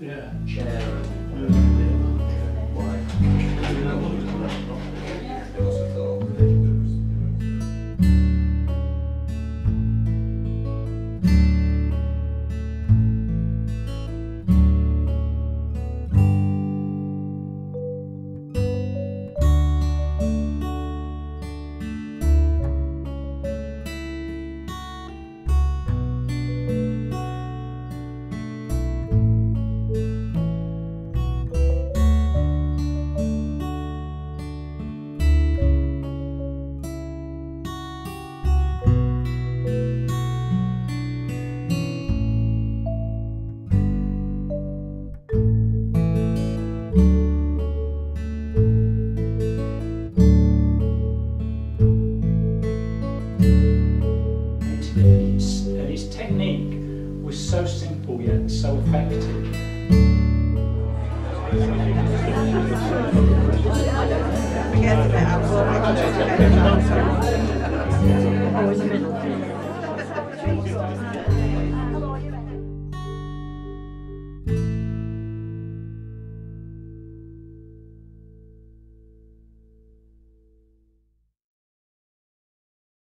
Yeah. chair and was so simple yet so effective. It.